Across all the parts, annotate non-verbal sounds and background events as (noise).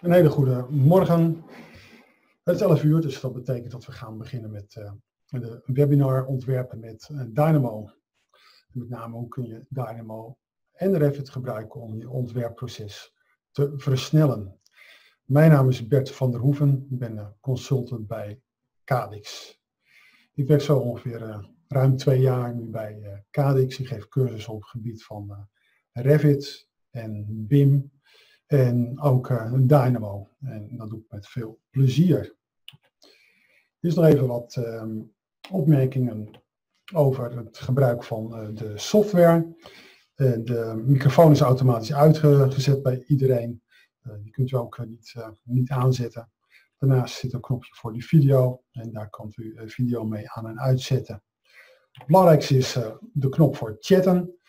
Een hele goede morgen. Het is 11 uur, dus dat betekent dat we gaan beginnen met uh, de webinar ontwerpen met uh, Dynamo. met name hoe kun je Dynamo en Revit gebruiken om je ontwerpproces te versnellen. Mijn naam is Bert van der Hoeven, ik ben consultant bij Cadix. Ik werk zo ongeveer ruim twee jaar nu bij Cadix. Ik geef cursussen op het gebied van Revit en BIM en ook uh, een dynamo. En dat doe ik met veel plezier. Is nog even wat um, opmerkingen over het gebruik van uh, de software. Uh, de microfoon is automatisch uitgezet bij iedereen. die kunt u ook niet, niet aanzetten. Daarnaast zit een knopje voor de video en daar kunt u video mee aan en uitzetten. Het belangrijkste is de knop voor chatten.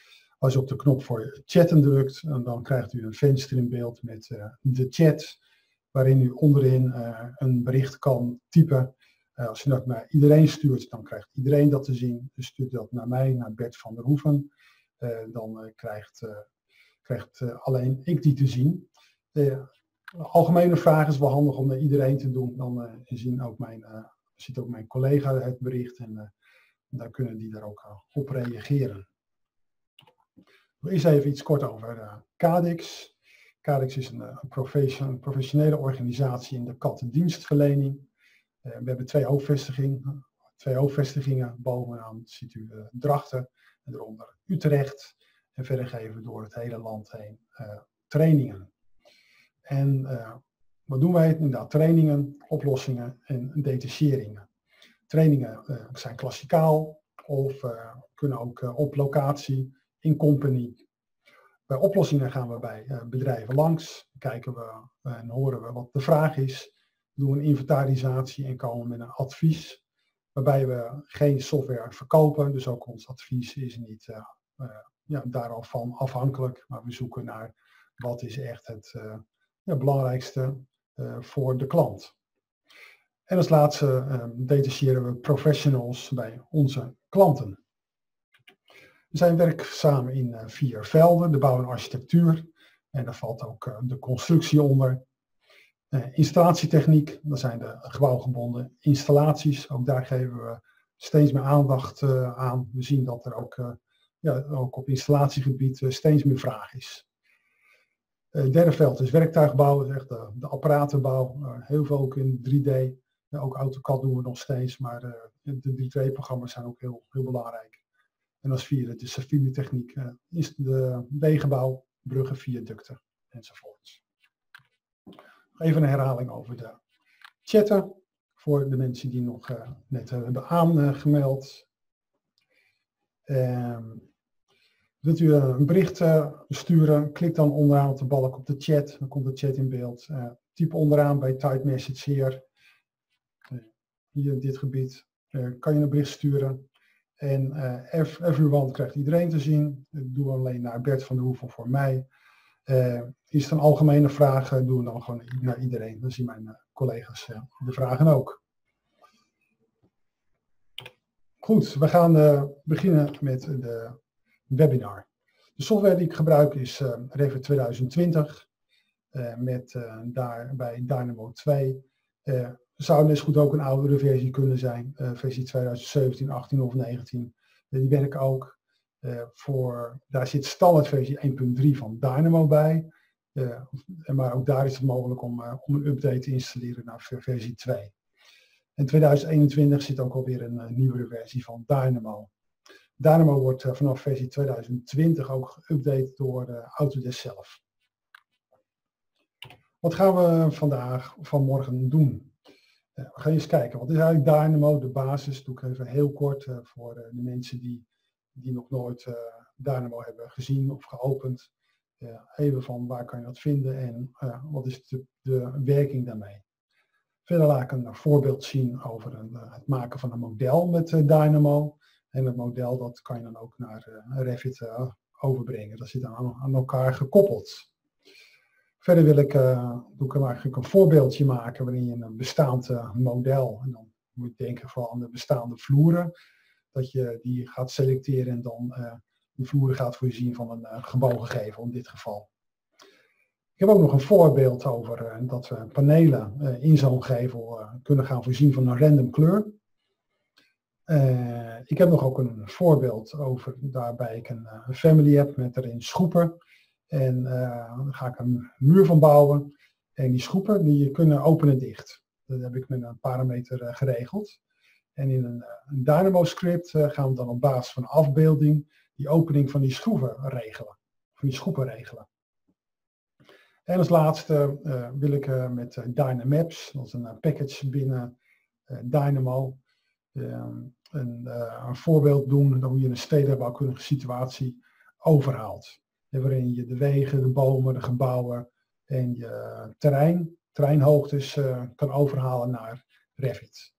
Als je op de knop voor chatten drukt, dan krijgt u een venster in beeld met uh, de chat, waarin u onderin uh, een bericht kan typen. Uh, als je dat naar iedereen stuurt, dan krijgt iedereen dat te zien. Dus stuurt dat naar mij, naar Bert van der Hoeven. dan krijgt, krijgt alleen ik die te zien. De algemene vraag is wel handig om naar iedereen te doen. Dan zien ook mijn, ziet ook mijn collega het bericht en dan kunnen die daar ook op reageren. Eerst even iets kort over uh, Cadix. Cadix is een, eh, een, professionele organisatie in de kattendienstverlening. Uh, we hebben twee hoofdvestigingen. Twee hoofdvestigingen. Bovenaan ziet u Drachten en eronder Utrecht. En verder geven we door het hele land heen trainingen. En wat doen wij? Inderdaad, trainingen, oplossingen en detacheringen. Trainingen zijn klassikaal of kunnen ook op locatie in company. Bij oplossingen gaan we bij uh, bedrijven langs, kijken we uh, en horen we wat de vraag is, doen een inventarisatie en komen met een advies, waarbij we geen software verkopen, dus ook ons advies is niet uh, ja, daarvan afhankelijk, maar we zoeken naar wat is echt het ja, belangrijkste voor de klant. En als laatste detacheren we professionals bij onze klanten. We zijn werkzaam in eh, vier velden, de bouw en architectuur. En daar valt ook eh, de constructie onder. Uh, installatietechniek, dat zijn de gebouwgebonden installaties. Ook daar geven we steeds meer aandacht aan. We zien dat er ook, ja, ook op installatiegebied steeds meer vraag is. Het derde veld is werktuigbouw, echt de, de apparatenbouw. heel veel ook in 3D. ook AutoCAD doen we nog steeds, maar de 3D-programma's zijn ook heel, heel belangrijk. En als vierde de civiele uh, is de wegenbouw, bruggen, viaducten enzovoorts. Even een herhaling over de chatten voor de mensen die nog uh, net hebben aangemeld. Uh, wilt u een bericht sturen, klik dan onderaan op de balk op de chat, dan komt de chat in beeld. typ onderaan bij type message hier, hier in dit gebied, kan je een bericht sturen. En uh, everyone krijgt iedereen te zien. Doe alleen naar Bert van der Hoeven voor mij. Uh, is het een algemene vraag, uh, doen we dan gewoon naar iedereen. Dan zien mijn collega's de vragen ook. Goed, we gaan beginnen met de webinar. De software die ik gebruik is Revit 2020 met daarbij Dynamo 2 zou net goed ook een oudere versie kunnen zijn, uh, versie 2017, 18 of 19. Uh, die werken ook. Uh, voor, daar zit standaard versie 1.3 van Dynamo bij. Maar ook daar is het mogelijk om, om een update te installeren naar versie 2. In 2021 zit ook alweer een nieuwere versie van Dynamo. Dynamo wordt vanaf versie 2020 ook geüpdate door Autodesk zelf. Wat gaan we vandaag, vanmorgen doen? We gaan eens kijken, wat is eigenlijk Dynamo, de basis, doe ik even heel kort uh, voor uh, de mensen die, die nog nooit Dynamo hebben gezien of geopend. even van waar kan je dat vinden en wat is de, de, werking daarmee. Verder laat ik een voorbeeld zien over een, het maken van een model met Dynamo. En het model dat kan je dan ook naar Revit overbrengen. Dat zit dan aan elkaar gekoppeld. Verder wil ik, uh, ik eigenlijk een voorbeeldje maken waarin je een bestaand uh, model, en dan moet je denken vooral aan de bestaande vloeren, dat je die gaat selecteren en dan uh, de vloeren gaat voorzien van een gebouwgegeven in dit geval. Ik heb ook nog een voorbeeld over dat we panelen in zo'n gevel kunnen gaan voorzien van een random kleur. ik heb nog ook een voorbeeld over waarbij ik een, een family heb met erin schoepen. En dan ga ik een muur van bouwen. En die schoepen die kunnen open en dicht. Dat heb ik met een parameter geregeld. En in een, een Dynamo script gaan we dan op basis van afbeelding die opening van die schroeven regelen. Van die schoepen regelen. En als laatste wil ik met Dynamaps, dat is een package binnen Dynamo, ehm, een, een, voorbeeld doen hoe je een stedenbouwkundige situatie overhaalt. Waarin je de wegen, de bomen, de gebouwen en je terrein, terreinhoogtes kan overhalen naar Revit.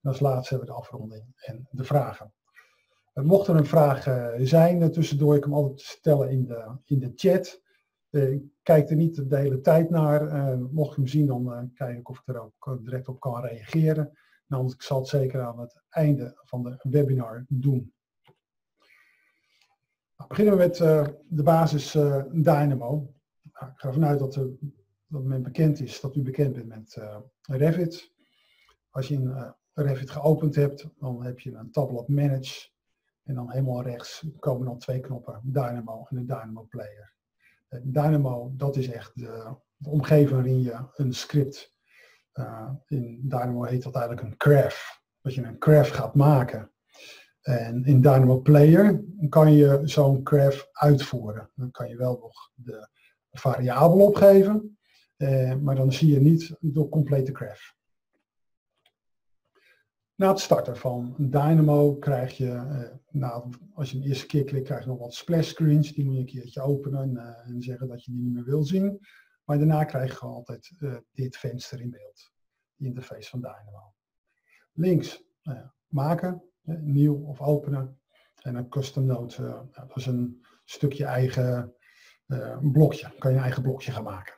En als laatste hebben we de afronding en de vragen. Mocht er een vraag zijn tussendoor, ik hem altijd stellen in de, in de chat. Eh, ik kijk er niet de hele tijd naar. Eh, mocht ik hem zien, dan uh, kijk ik of ik er ook direct op kan reageren. Nou, ik zal het zeker aan het einde van de webinar doen. Beginnen we met de basis Dynamo. Nou, ik ga ervan uit dat, dat men bekend is, dat u bekend bent met Revit. Als je een Revit geopend hebt, dan heb je een tabblad Manage. En dan helemaal rechts komen dan twee knoppen, Dynamo en de Dynamo Player. Dynamo, dat is echt de, omgeving waarin je een script, in Dynamo heet dat eigenlijk een graph, dat je een graph gaat maken. En in Dynamo Player kan je zo'n graph uitvoeren. Dan kan je wel nog de variabel opgeven, eh, maar dan zie je niet de complete graph. Na het starten van Dynamo krijg je, eh, nou, als je een eerste keer klikt, krijg je nog wat splash screens. Die moet je een keertje openen uh, en zeggen dat je die niet meer wil zien. Maar daarna krijg je altijd uh, dit venster in beeld. De interface van Dynamo. Links maken, nieuw of openen. En een custom note, nou, dat is een stukje eigen blokje. Kan je eigen blokje gaan maken.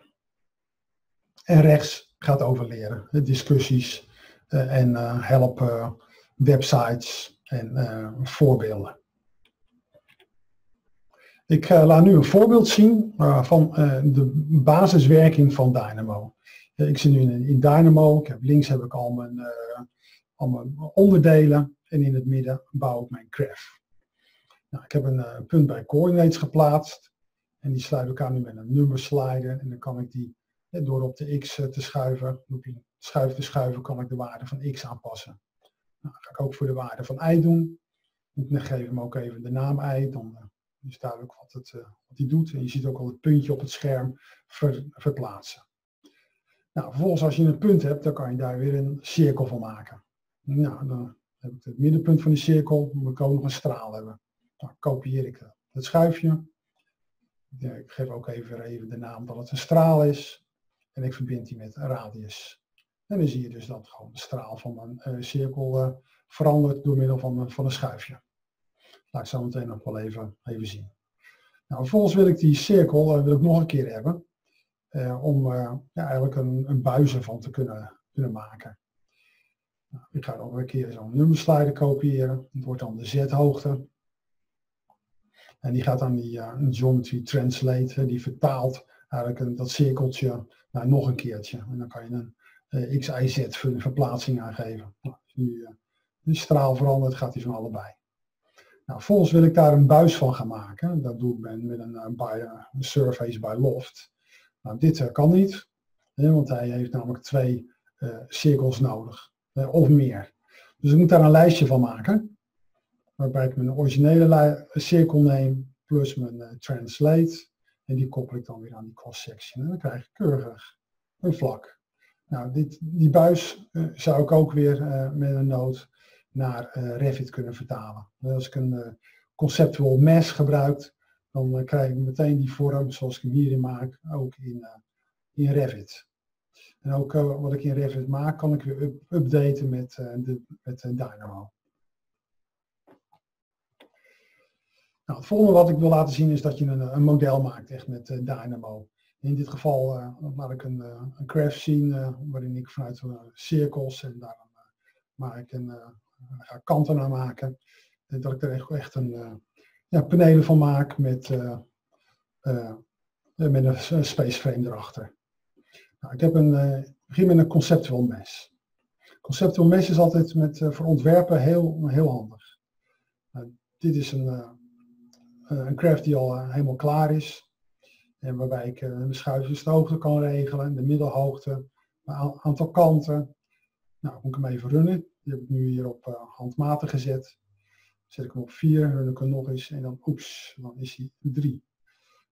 En rechts gaat over leren, discussies eh, en eh, helpen websites en eh, voorbeelden. Ik laat nu een voorbeeld zien van de basiswerking van Dynamo. ik zit nu in, in, Dynamo, ik heb, links heb ik al mijn, al mijn onderdelen en in het midden bouw ik mijn graph. Nou, ik heb een punt bij coordinates geplaatst en die sluiten elkaar nu met een nummer slider en dan kan ik die door op de x te schuiven, schuif te schuiven, kan ik de waarde van x aanpassen. Nou, ga ik ook voor de waarde van y doen. Ik geef hem ook even de naam y, dan uh, is duidelijk wat, het, uh, wat hij doet. En je ziet ook al het puntje op het scherm verplaatsen. Nou, vervolgens als je een punt hebt, dan kan je daar weer een cirkel van maken. Nou, dan heb ik het middenpunt van die cirkel, moet ik ook nog een straal hebben. Dan kopieer ik het schuifje. Ik geef ook even, even de naam dat het een straal is. En ik verbind die met een radius. En dan zie je dus dat gewoon de straal van een uh, cirkel uh, verandert door middel van, van een schuifje. Laat ik zo meteen nog wel even, even zien. Nou, vervolgens wil ik die cirkel wil ik nog een keer hebben. om ja, eigenlijk een, een buizen van te kunnen, kunnen maken. Nou, ik ga nog een keer zo'n nummerslider kopiëren. Het wordt dan de z-hoogte. En die gaat dan die geometry translate, die vertaalt eigenlijk dat cirkeltje naar nog een keertje. En dan kan je een uh, X, Y, Z verplaatsing aangeven. Nou, nu uh, de straal verandert, gaat hij van allebei. Nou, vervolgens wil ik daar een buis van gaan maken. Dat doe ik met een, by, surface by loft. Nou, dit kan niet, hè, want hij heeft namelijk twee cirkels nodig, of meer. Dus ik moet daar een lijstje van maken, waarbij ik mijn originele cirkel neem, plus mijn translate, en die koppel ik dan weer aan die cross-section. En dan krijg ik keurig een vlak. Nou, dit, die buis uh, zou ik ook weer met een noot naar Revit kunnen vertalen. Als ik een conceptual mesh gebruik, dan krijg ik meteen die vorm zoals ik hem hierin maak, ook in, in Revit. En ook wat ik in Revit maak, kan ik weer up updaten met, de, met Dynamo. Nou, het volgende wat ik wil laten zien is dat je een, een model maakt echt met Dynamo. In dit geval laat ik een, uh, een graph zien waarin ik vanuit cirkels en daar maak ik een, ga kanten aan maken. En dat ik er echt een ja, panelen van maak met met een space frame erachter. Nou, ik heb een, begin met een conceptual mesh. Conceptual mesh is altijd met, voor ontwerpen heel, heel handig. Nou, dit is een, een craft die al helemaal klaar is. En waarbij ik de schuifjeshoogte kan regelen, de middelhoogte, een aantal kanten. Nou, moet ik hem even runnen. Die heb ik nu hier op handmatig gezet. Zet ik hem op 4, run ik hem nog eens en dan oeps, dan is hij 3.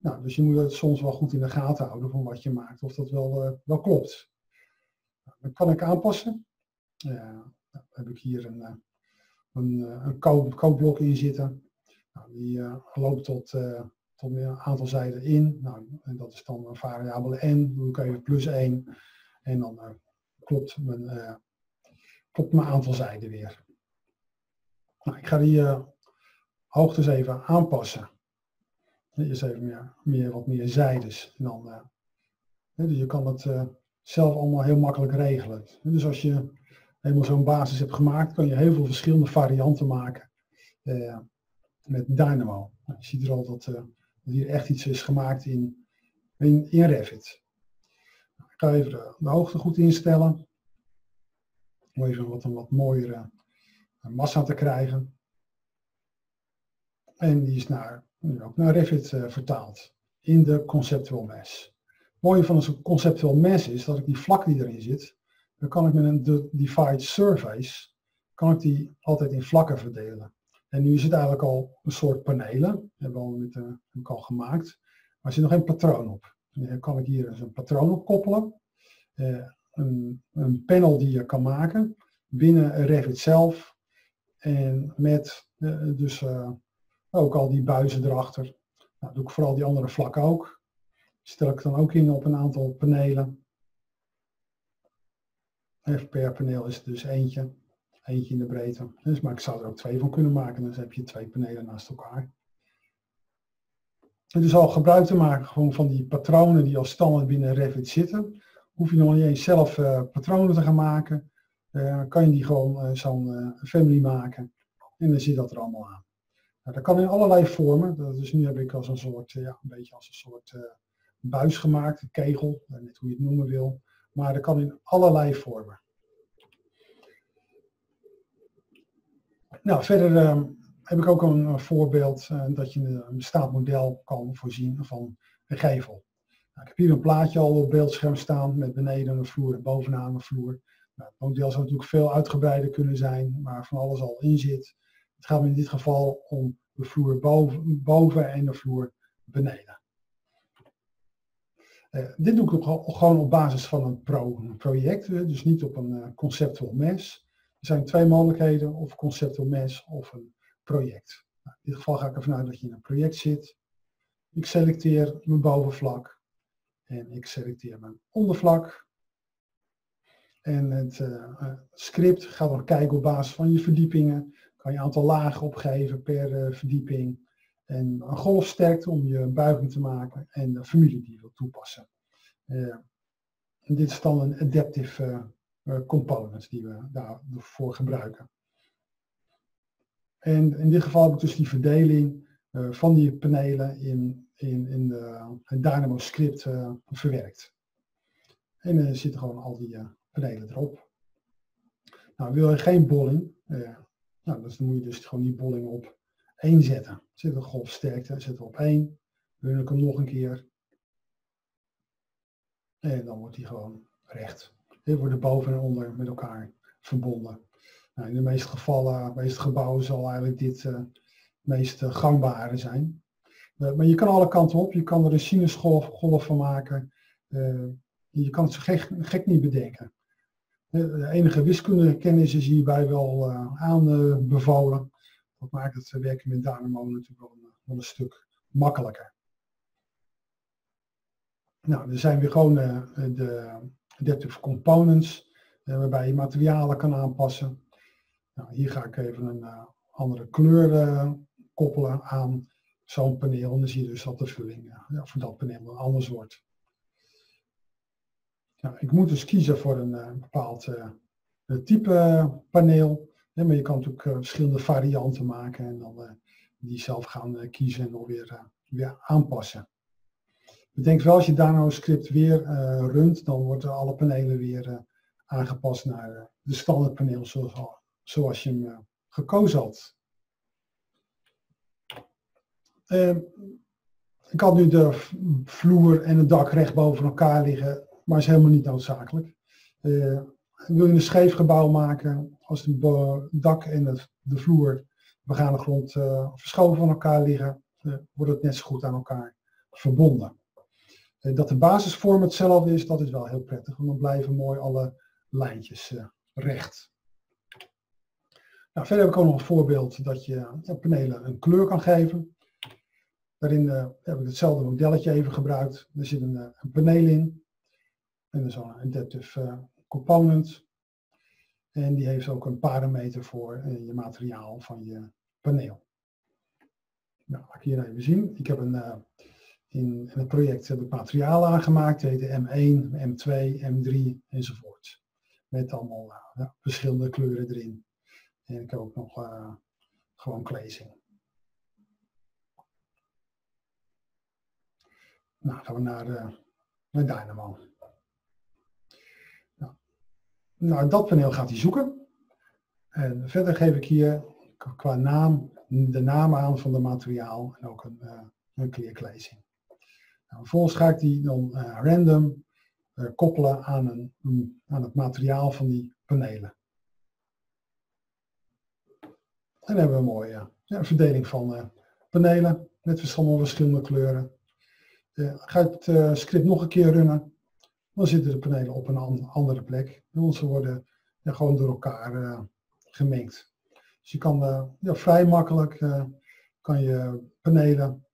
Nou, dus je moet het soms wel goed in de gaten houden van wat je maakt, of dat wel, uh, wel klopt. Nou, dan kan ik aanpassen. Uh, nou, heb ik hier een, uh, een, een codeblok in zitten. Nou, die loopt tot, tot een aantal zijden in. Nou, en dat is dan een variabele n. doe ik even plus 1. En dan klopt mijn klopt mijn aantal zijden weer. Nou, ik ga die hoogtes even aanpassen. Eerst even meer, meer, wat meer zijdes. Dan, uh, dus je kan het uh, zelf allemaal heel makkelijk regelen. Dus als je helemaal zo'n basis hebt gemaakt, kan je heel veel verschillende varianten maken met Dynamo. Nou, je ziet er al dat, dat, hier echt iets is gemaakt in, in, in Revit. Nou, ik ga even de, hoogte goed instellen om even wat een wat mooiere eh, massa te krijgen. En die is naar, ook naar Revit uh, vertaald in de conceptual mesh. Het mooie van een conceptual mesh is dat ik die vlak die erin zit, dan kan ik met een divide surface, kan ik die altijd in vlakken verdelen. En nu is het eigenlijk al een soort panelen, hebben we al, met, uh, heb ik al gemaakt, maar er zit nog geen patroon op. dan kan ik hier dus een patroon op koppelen. Een, een panel die je kan maken binnen Revit zelf. En met dus ook al die buizen erachter. Nou, doe ik vooral die andere vlakken ook. Stel ik dan ook in op een aantal panelen. Even per paneel is het dus eentje. Eentje in de breedte. Dus, maar ik zou er ook twee van kunnen maken. Dus heb je twee panelen naast elkaar. Het is al gebruik te maken gewoon van die patronen die al standaard binnen Revit zitten hoef je nog niet eens zelf uh, patronen te gaan maken. Uh, kan je die gewoon uh, zo'n family maken. En dan zit dat er allemaal aan. Dat kan in allerlei vormen. Dus nu heb ik als een soort, ja, een beetje als een soort buis gemaakt, een kegel, net hoe je het noemen wil. Maar dat kan in allerlei vormen. Nou, verder uh, heb ik ook een, voorbeeld dat je een bestaand model kan voorzien van een gevel. Nou, ik heb hier een plaatje al op beeldscherm staan met beneden een vloer en bovenaan een vloer. Nou, het model zou natuurlijk veel uitgebreider kunnen zijn, maar van alles al in zit. Het gaat in dit geval om de vloer boven, boven en de vloer beneden. Uh, dit doe ik gewoon op basis van een, pro, een project, dus niet op een uh, conceptual mesh. Er zijn twee mogelijkheden, of conceptual mesh of een project. Nou, in dit geval ga ik ervan uit dat je in een project zit. Ik selecteer mijn bovenvlak. En ik selecteer mijn ondervlak. En het uh, script gaat dan kijken op basis van je verdiepingen. Kan je een aantal lagen opgeven per uh, verdieping. En een golfsterkte om je buiging te maken. En de familie die je wilt toepassen. en dit is dan een adaptive component die we daarvoor gebruiken. En in dit geval heb ik dus die verdeling van die panelen in in, in de, het Dynamo script verwerkt. En er zitten gewoon al die panelen erop. Nou, wil je geen bolling, dus dan moet je dus gewoon die bolling op 1 zetten. Zet een golfsterkte, zetten we op 1. Run ik hem nog een keer. En dan wordt hij gewoon recht. Dit worden boven en onder met elkaar verbonden. Nou, in de meeste gevallen, de meeste gebouwen zal eigenlijk dit het meest gangbare zijn. Eh, maar je kan alle kanten op. Je kan er een sinusgolf golf van maken. Eh, je kan het zo gek, gek niet bedenken. Eh, de enige wiskundekennis is hierbij wel aanbevolen. Dat maakt het werken met Dynamo natuurlijk wel een, een stuk makkelijker. Nou, er zijn weer gewoon de adaptive components, waarbij je materialen kan aanpassen. Nou, hier ga ik even een andere kleur koppelen aan zo'n paneel. En dan zie je dus dat de vulling voor dat paneel anders wordt. Nou, ik moet dus kiezen voor een uh, bepaald uh, type paneel. Maar je kan natuurlijk uh, verschillende varianten maken en dan die zelf gaan kiezen en nog weer, weer aanpassen. Bedenk wel als je Dynamo script weer runt, dan worden alle panelen weer aangepast naar de standaardpaneel zoals, zoals je hem gekozen had. Ehm, ik had nu de vloer en het dak recht boven elkaar liggen, maar is helemaal niet noodzakelijk. Uh, wil je een scheef gebouw maken, als het dak en de vloer, begane grond verschoven van elkaar liggen, uh, wordt het net zo goed aan elkaar verbonden. dat de basisvorm hetzelfde is, dat is wel heel prettig, want dan blijven mooi alle lijntjes recht. Nou, verder heb ik ook nog een voorbeeld dat je panelen een kleur kan geven. Daarin heb ik hetzelfde modelletje even gebruikt. Er zit een, een paneel in. En is zo'n adaptive uh, component. En die heeft ook een parameter voor je materiaal van je paneel. Nou, laat ik hier even zien. Ik heb een, in, in, het project heb ik materiaal aangemaakt. Die heet M1, M2, M3 enzovoort. Met allemaal verschillende kleuren erin. En ik heb ook nog gewoon glazing. Nou, gaan we naar, uh, naar Dynamo. Nou, dat paneel gaat hij zoeken. En verder geef ik hier qua naam de naam aan van het materiaal en ook een, uh, een. Nou, vervolgens ga ik die dan uh, random uh, koppelen aan, een, aan het materiaal van die panelen. En dan hebben we een mooie ja, verdeling van panelen met verschillende kleuren. Ga het uh, script nog een keer runnen, dan zitten de panelen op een andere plek. Want ze worden ja, gewoon door elkaar uh, gemengd. Dus je kan ja, vrij makkelijk kan je panelen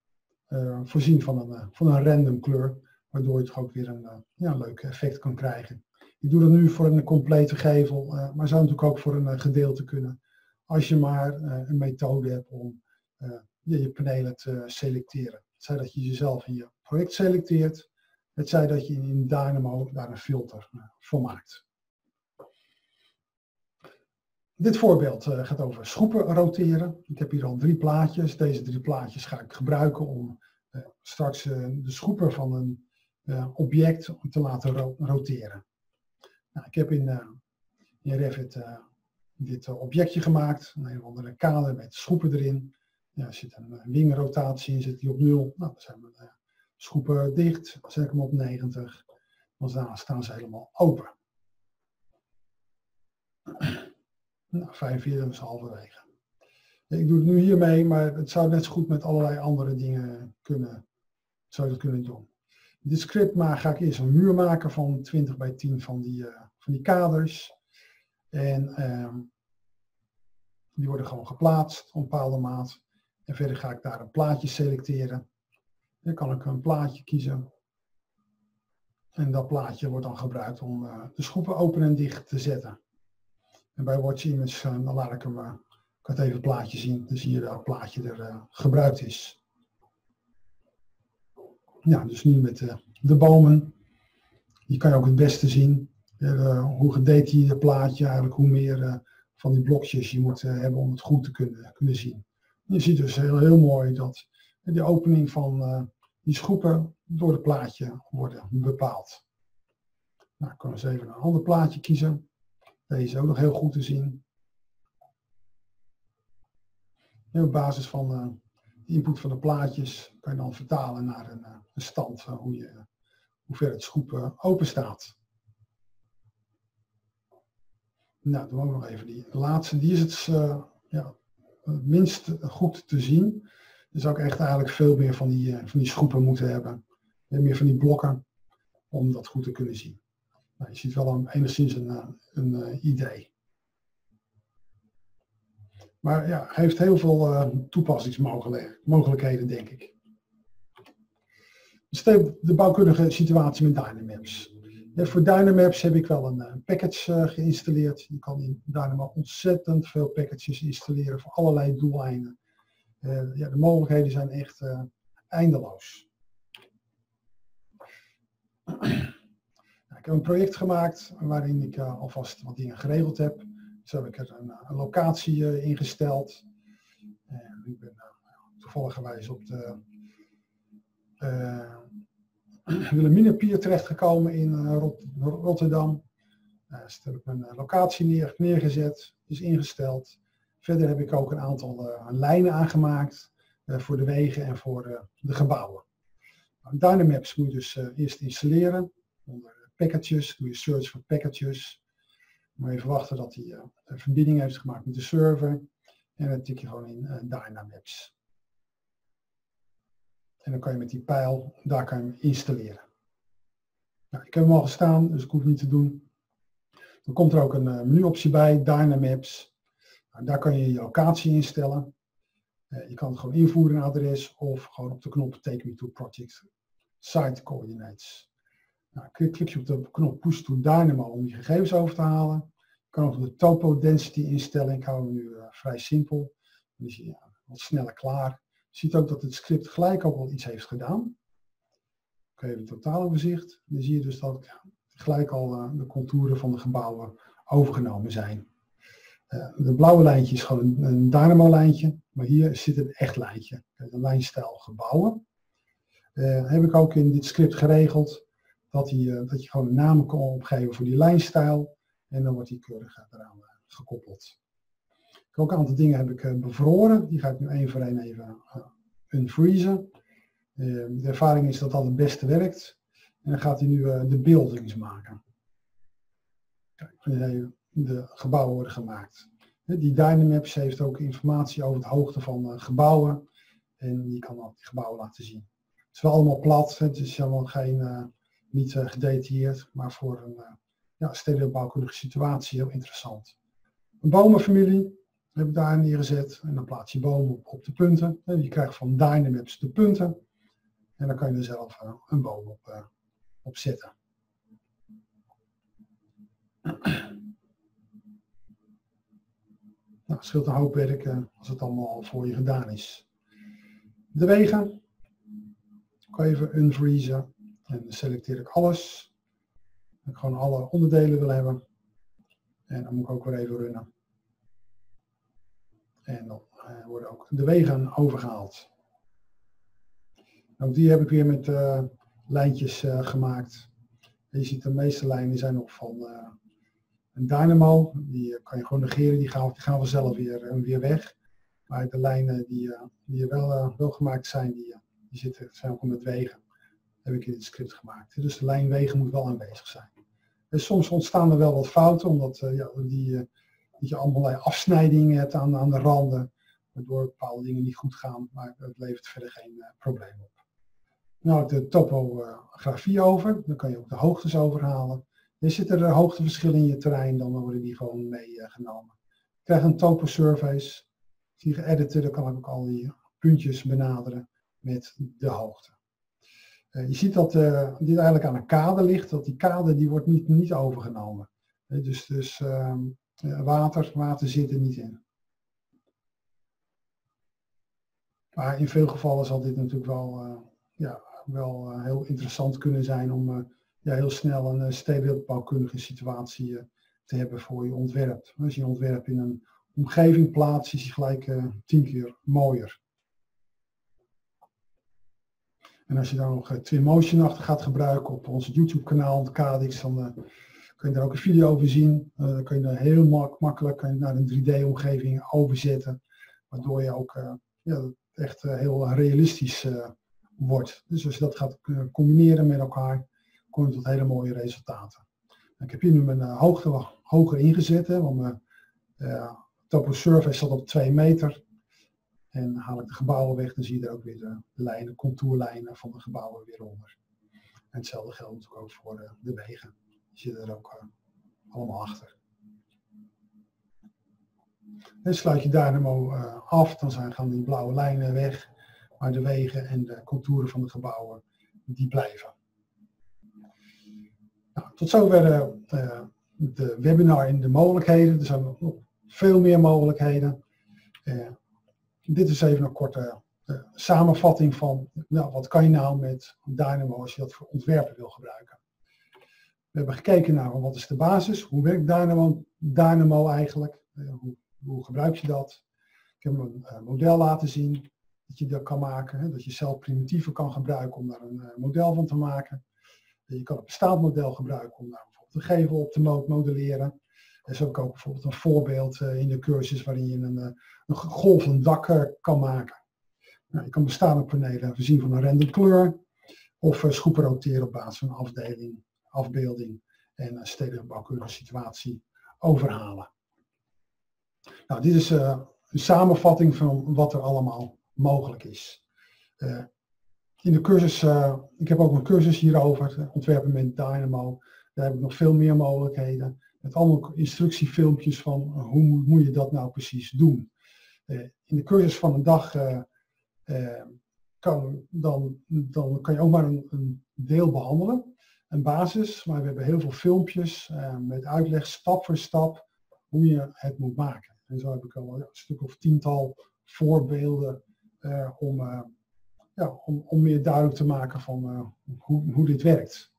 voorzien van een, van een random kleur, waardoor je toch ook weer een ja, leuk effect kan krijgen. Ik doe dat nu voor een complete gevel, maar zou natuurlijk ook voor een gedeelte kunnen. Als je maar een methode hebt om je panelen te selecteren. Zij dat je jezelf in je project selecteert. Het zij dat je in Dynamo daar een filter eh, voor maakt. Dit voorbeeld eh, gaat over schroepen roteren. Ik heb hier al drie plaatjes. Deze drie plaatjes ga ik gebruiken om uh, straks de schroepen van een object te laten ro roteren. Nou, ik heb in, Revit dit objectje gemaakt. Een andere kader met schroepen erin. Ja, er zit een wingrotatie in, zit die op nul. Nou, dan zijn we schroepen dicht, zet ik hem op 90. Dan staan ze helemaal open. (clears throat) Nou, 45 is halverwege. Ik doe het nu hiermee, maar het zou net zo goed met allerlei andere dingen kunnen, zou dat kunnen doen. Dit script maar ga ik eerst een muur maken van 20 bij 10 van die, uh, van die kaders. En ehm, die worden gewoon geplaatst op een bepaalde maat. En verder ga ik daar een plaatje selecteren. Dan kan ik een plaatje kiezen. En dat plaatje wordt dan gebruikt om uh, de schroeven open en dicht te zetten. En bij Watch Image, uh, dan laat ik hem, het even het plaatje zien. Dan zie je welk plaatje er gebruikt is. Ja, dus nu met de bomen. Hier kan je ook het beste zien. hoe gedetailleerd het plaatje, eigenlijk hoe meer van die blokjes je moet hebben om het goed te kunnen, kunnen zien. Je ziet dus heel, heel mooi dat de opening van die schroepen door het plaatje worden bepaald. Nou, ik kan eens even een ander plaatje kiezen. Deze is ook nog heel goed te zien. En op basis van uh, de input van de plaatjes kan je dan vertalen naar een, uh, een stand hoe, je, hoe ver het schroep open staat. Nou, doen we nog even die laatste. Die is het ja, minst goed te zien. Je zou ik echt eigenlijk veel meer van die, eh, van die schroepen moeten hebben. Meer van die blokken om dat goed te kunnen zien. Nou, je ziet wel een, enigszins een, eh, een, uh, idee. Maar ja, heeft heel veel uh, toepassingsmogelijkheden, denk ik. Dus de bouwkundige situatie met Dynamaps. Ja, voor Dynamaps heb ik wel een, een package geïnstalleerd. Je kan in Dynamo ontzettend veel packages installeren voor allerlei doeleinden. Uh, ja, de mogelijkheden zijn echt uh, eindeloos. ik heb een project gemaakt waarin ik uh, alvast wat dingen geregeld heb. Zo heb ik er een, een locatie ingesteld. ik ben toevallig gewijs op de (clears throat) Wilhelminapier terechtgekomen in Rot Rotterdam. Dus heb ik mijn locatie neer, neergezet, is ingesteld. Verder heb ik ook een aantal lijnen aangemaakt voor de wegen en voor de gebouwen. Nou, Dynamaps moet je dus eerst installeren. Onder packages doe je search voor packages. Maar je verwachten dat hij een verbinding heeft gemaakt met de server. En dan tik je gewoon in Dynamaps. En dan kan je met die pijl, daar kan je hem installeren. Nou, ik heb hem al gestaan, dus ik hoef het niet te doen. Dan komt er ook een menuoptie bij, Dynamaps. Nou, daar kan je je locatie instellen. Uh, je kan het gewoon invoeren, een adres, of gewoon op de knop Take Me to Project Site Coordinates. Nou, klik, je op de knop Push to Dynamo om die gegevens over te halen. Je kan ook de Topo Density instellen. Ik hou hem nu uh, vrij simpel. Dan is ja, wat sneller klaar ziet ook dat het script gelijk ook al iets heeft gedaan. Oké, het totaaloverzicht. Dan zie je dus dat gelijk al uh, de contouren van de gebouwen overgenomen zijn. Uh, de blauwe lijntje is gewoon een, een Dynamo-lijntje, maar hier zit een echt lijntje. Een lijnstijl gebouwen. Uh, heb ik ook in dit script geregeld dat, die, dat je gewoon een naam kan opgeven voor die lijnstijl en dan wordt die keurig eraan gekoppeld. Ook een aantal dingen heb ik eh, bevroren. Die ga ik nu één voor één even unfreezen. de ervaring is dat dat het beste werkt. En dan gaat hij nu eh, de buildings maken. De gebouwen worden gemaakt. Die Dynamaps heeft ook informatie over het hoogte van gebouwen. En die kan ook die gebouwen laten zien. Het is wel allemaal plat. Het is helemaal geen, niet gedetailleerd. Maar voor een ja, stedenbouwkundige situatie heel interessant. Een bomenfamilie heb ik daar neergezet. En dan plaats je bomen op, de punten. En je krijgt van Dynamaps de punten. En dan kan je er zelf een boom op, op zetten. Nou, scheelt een hoop werk uh, als het allemaal voor je gedaan is. De wegen. Ik even unfreezen. En dan selecteer ik alles. Ik gewoon alle onderdelen wil hebben. En dan moet ik ook weer even runnen. En dan uh, worden ook de wegen overgehaald. Ook die heb ik weer met uh, lijntjes gemaakt. je ziet de meeste lijnen zijn nog van een dynamo. Die kan je gewoon negeren, die gaan, die gaan vanzelf weer, weer weg. Maar de lijnen die, die wel, wel gemaakt zijn, die, die zitten, zijn ook met wegen. heb ik in het script gemaakt. Dus de lijnwegen moet wel aanwezig zijn. En soms ontstaan er wel wat fouten, omdat ja, die dat je allerlei afsnijdingen hebt aan, aan de randen, waardoor bepaalde dingen niet goed gaan, maar het levert verder geen uh, probleem op. Nou, de topografie over, dan kan je ook de hoogtes overhalen. Er zitten er hoogteverschillen in je terrein, dan worden die gewoon meegenomen. je krijgt een topo surface. Die geëditen, dan kan ik ook al die puntjes benaderen met de hoogte. Uh, je ziet dat uh, dit eigenlijk aan een kade ligt, dat die kade die wordt niet, niet overgenomen. Dus dus uh, water, water zit er niet in. Maar in veel gevallen zal dit natuurlijk wel, ja, wel heel interessant kunnen zijn om heel snel een stedenbouwkundige situatie te hebben voor je ontwerp. Als je ontwerp in een omgeving plaatst, is hij gelijk tien keer mooier. En als je dan nog Twinmotion achter gaat gebruiken op ons YouTube kanaal, KDX, dan kun je daar ook een video over zien. Dan kun je er heel mak makkelijk naar een 3D-omgeving overzetten. Waardoor je ook ja, echt heel realistisch wordt. Dus als je dat gaat combineren met elkaar, kom je tot hele mooie resultaten. Ik heb hier nu mijn hoogte hoger ingezet, want mijn topo surface zat op 2 meter. En haal ik de gebouwen weg, dan zie je er ook weer de, lijnen, contourlijnen van de gebouwen weer onder. En hetzelfde geldt natuurlijk ook voor de wegen zitten er ook uh, allemaal achter. En sluit je dynamo uh, af, dan zijn, gaan die blauwe lijnen weg, maar de wegen en de contouren van de gebouwen, die blijven. Tot zover uh, de webinar in de mogelijkheden. Er zijn nog veel meer mogelijkheden. dit is even een korte samenvatting van nou, wat kan je nou met Dynamo als je dat voor ontwerpen wil gebruiken. We hebben gekeken naar wat is de basis, hoe werkt Dynamo, Dynamo eigenlijk, eh, hoe, hoe gebruik je dat. Ik heb een model laten zien. dat je dat kan maken. Hè, dat je zelf primitieven kan gebruiken om daar een model van te maken. Je kan het bestaand model gebruiken om daar bijvoorbeeld een gevel op te modelleren. En zo heb ik ook bijvoorbeeld een voorbeeld in de cursus waarin je een, een golvend dak kan maken. Nou, je kan bestaande panelen voorzien van een random kleur of schoepen roteren op basis van een afdeling, afbeelding en een stedenbouwkundige situatie overhalen. Nou, dit is uh, een samenvatting van wat er allemaal mogelijk is. Uh, in de cursus, uh, ik heb ook een cursus hierover, ontwerpen met Dynamo. Daar heb ik nog veel meer mogelijkheden. Met allemaal instructiefilmpjes van hoe moet je dat nou precies doen. in de cursus van een dag kan, dan, dan kan je ook maar een, een deel behandelen een basis, maar we hebben heel veel filmpjes met uitleg stap voor stap hoe je het moet maken. En zo heb ik al een stuk of tiental voorbeelden om, ja, om, om meer duidelijk te maken van hoe, hoe dit werkt.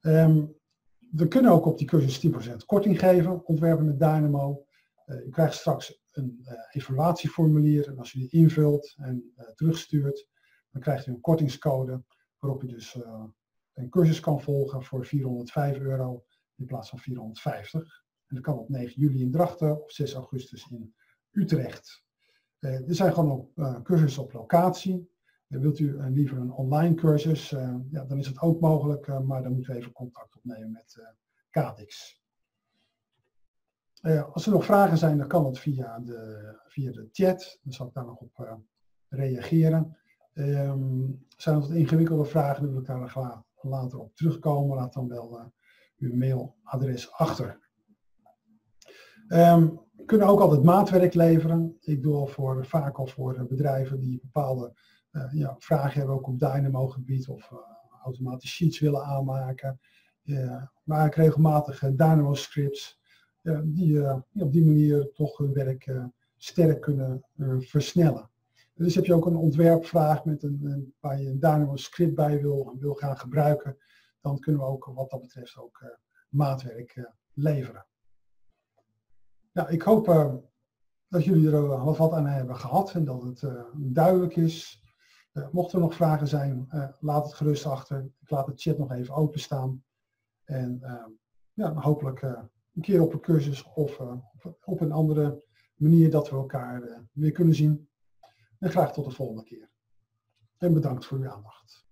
Um, we kunnen ook op die cursus 10% korting geven, ontwerpen met Dynamo. je krijgt straks een evaluatieformulier en als je die invult en terugstuurt, dan krijgt u een kortingscode waarop je dus een cursus kan volgen voor 405 euro in plaats van 450. En dat kan op 9 juli in Drachten, op 6 augustus in Utrecht. Uh, er zijn gewoon ook uh, cursussen op locatie. Wilt u liever een online cursus, ja, dan is het ook mogelijk, maar dan moeten we even contact opnemen met Cadix. als er nog vragen zijn, dan kan het via de, via de chat. Dan zal ik daar nog op reageren. Um, zijn wat ingewikkelde vragen, dan wil ik daar later op terugkomen. Laat dan wel uw mailadres achter. Um, we kunnen ook altijd maatwerk leveren. Ik doe al voor, vaak al voor bedrijven die bepaalde ja, vragen hebben, ook op Dynamo gebied of uh, automatisch sheets willen aanmaken. maar ik regelmatig Dynamo scripts die op die manier toch hun werk sterk kunnen versnellen. Dus heb je ook een ontwerpvraag met een, waar je een Dynamo script bij wil, wil gaan gebruiken, dan kunnen we ook wat dat betreft ook maatwerk leveren. Ja, ik hoop dat jullie er wat aan hebben gehad en dat het duidelijk is. Mochten er nog vragen zijn, laat het gerust achter. Ik laat de chat nog even openstaan. En ja, hopelijk een keer op een cursus of op een andere manier dat we elkaar weer kunnen zien. En graag tot de volgende keer. En bedankt voor uw aandacht.